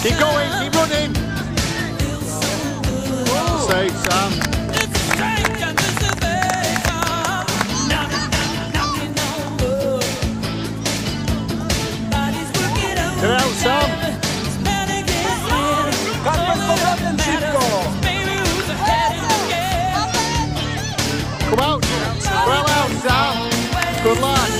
Keep going, keep running. Safe, Sam. Get out, Sam. Come out. Sam. Good luck.